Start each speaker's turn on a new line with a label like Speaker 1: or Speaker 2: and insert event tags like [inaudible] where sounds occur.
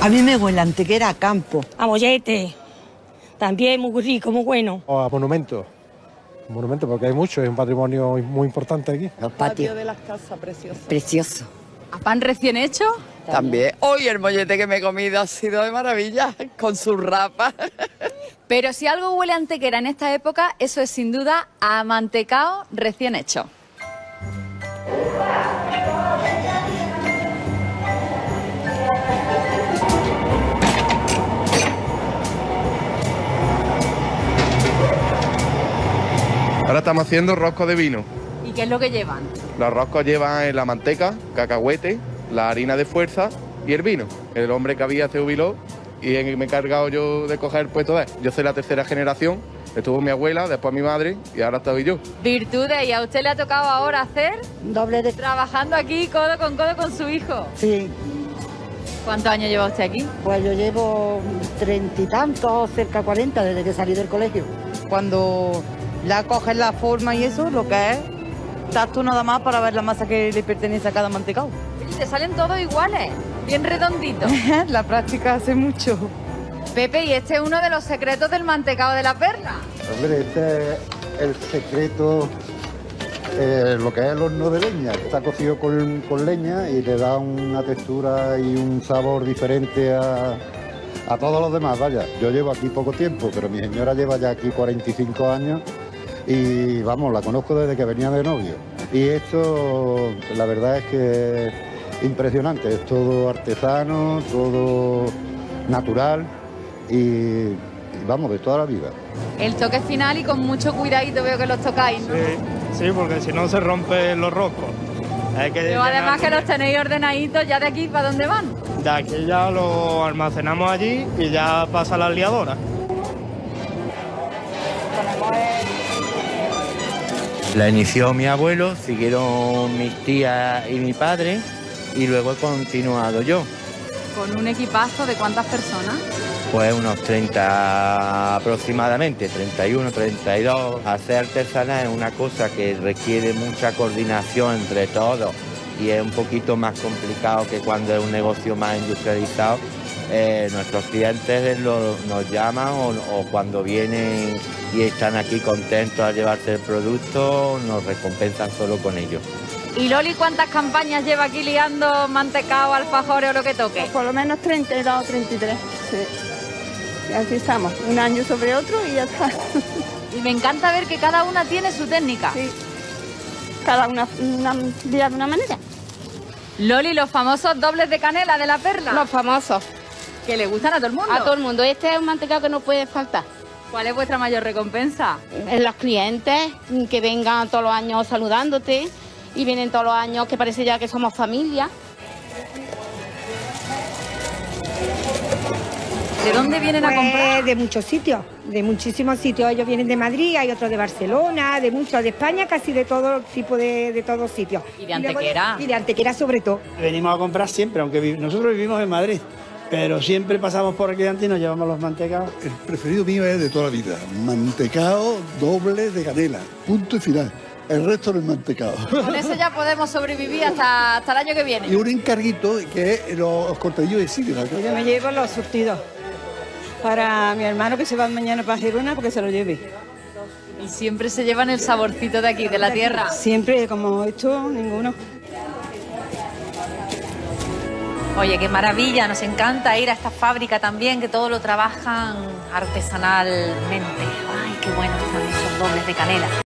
Speaker 1: A mí me huele a antequera a campo.
Speaker 2: A mollete. También muy rico, muy bueno.
Speaker 3: O a monumentos. Monumentos, porque hay muchos, es un patrimonio muy importante aquí.
Speaker 1: Los patios.
Speaker 4: de las casas preciosos.
Speaker 1: Precioso.
Speaker 5: ¿A pan recién hecho?
Speaker 4: También. Hoy el mollete que me he comido ha sido de maravilla, con su rapa.
Speaker 5: Pero si algo huele a antequera en esta época, eso es sin duda a mantecao recién hecho.
Speaker 6: Ahora estamos haciendo roscos de vino.
Speaker 5: ¿Y qué es lo que llevan?
Speaker 6: Los roscos llevan la manteca, cacahuete, la harina de fuerza y el vino. El hombre que había se jubiló y me he encargado yo de coger el puesto de él. Yo soy la tercera generación, estuvo mi abuela, después mi madre y ahora estoy yo.
Speaker 5: Virtudes, ¿y a usted le ha tocado ahora hacer?
Speaker 1: Doble de...
Speaker 5: Trabajando aquí codo con codo con su hijo.
Speaker 1: Sí,
Speaker 5: ¿Cuántos años lleva usted aquí?
Speaker 1: pues yo llevo treinta y tantos, cerca de cuarenta, desde que salí del colegio.
Speaker 4: Cuando la coges la forma y eso, lo que es, estás tú nada más para ver la masa que le pertenece a cada mantecado.
Speaker 5: Oye, te salen todos iguales, bien redonditos. [laughs]
Speaker 4: la práctica hace mucho.
Speaker 5: Pepe, y este es uno de los secretos del mantecao de la perla.
Speaker 7: Hombre, este es el secreto, eh, lo que es el horno de leña. Está cocido con, con leña y le da una textura y un sabor diferente a, a todos los demás. Vaya, yo llevo aquí poco tiempo, pero mi señora lleva ya aquí 45 años y vamos, la conozco desde que venía de novio. Y esto, la verdad es que es impresionante, es todo artesano, todo natural y, y vamos, de toda la vida.
Speaker 5: El toque final y con mucho cuidadito veo que los tocáis, ¿no?
Speaker 8: Sí, sí, porque si no se rompen los roscos. Hay que
Speaker 5: Pero además que los tenéis ordenaditos, ¿ya de aquí para dónde van?
Speaker 8: De aquí ya lo almacenamos allí y ya pasa la liadora.
Speaker 9: La inició mi abuelo, siguieron mis tías y mi padre y luego he continuado yo.
Speaker 5: Con un equipazo de cuántas personas?
Speaker 9: Pues unos 30 aproximadamente, 31, 32. Hacer artesanal es una cosa que requiere mucha coordinación entre todos y es un poquito más complicado que cuando es un negocio más industrializado. Eh, nuestros clientes lo- nos llaman o, o cuando vienen y están aquí contentos a llevarse el producto, nos recompensan solo con ello.
Speaker 5: ¿Y Loli cuántas campañas lleva aquí liando mantecao, alfajores o lo que toque?
Speaker 10: Por lo menos 32 o 33. Sí. Y así estamos, un año sobre otro y ya está. [laughs]
Speaker 5: Y me encanta ver que cada una tiene su técnica.
Speaker 10: Sí. Cada una, una día de una manera.
Speaker 5: Loli, los famosos dobles de canela de la perla.
Speaker 10: Los famosos,
Speaker 5: Que le gustan a todo el mundo.
Speaker 10: a todo el mundo. Este es un mantecado que no puede faltar.
Speaker 5: ¿Cuál es vuestra mayor recompensa?
Speaker 10: En los clientes que vengan todos los años saludándote y vienen todos los años que parece ya que somos familia.
Speaker 5: ¿De dónde vienen a comprar?
Speaker 2: Pues de muchos sitios, de muchísimos sitios. Ellos vienen de Madrid, hay otros de Barcelona, de muchos, de España, casi de todo tipo de, de todos sitios.
Speaker 5: Y de Antequera.
Speaker 2: Y de Antequera sobre todo.
Speaker 8: Venimos a comprar siempre, aunque vi- nosotros vivimos en Madrid, pero siempre pasamos por aquí antes y nos llevamos los mantecados.
Speaker 7: El preferido mío es de toda la vida, mantecao doble de canela, punto y final. El resto no es mantecao.
Speaker 5: Con eso ya podemos sobrevivir hasta, hasta el año que viene.
Speaker 7: Y un encarguito que es los cortadillos de sidra.
Speaker 4: Yo me llevo los surtidos para mi hermano que se va mañana para Girona porque se lo lleve.
Speaker 5: Y siempre se llevan el saborcito de aquí, de la tierra.
Speaker 4: Siempre, como esto, ninguno.
Speaker 11: Oye, qué maravilla, nos encanta ir a esta fábrica también, que todo lo trabajan artesanalmente. Ay, qué buenos están esos dobles de canela.